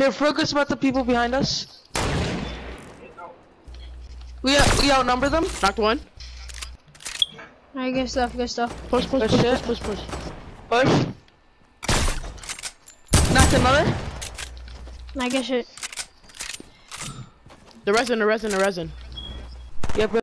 Here, focus about the people behind us. We out, we outnumber them. Knocked one. Alright, good stuff, good stuff. Push, push, push, push, push, push, push. Push. Knocked another. I guess shit. The resin, the resin, the resin. Yep.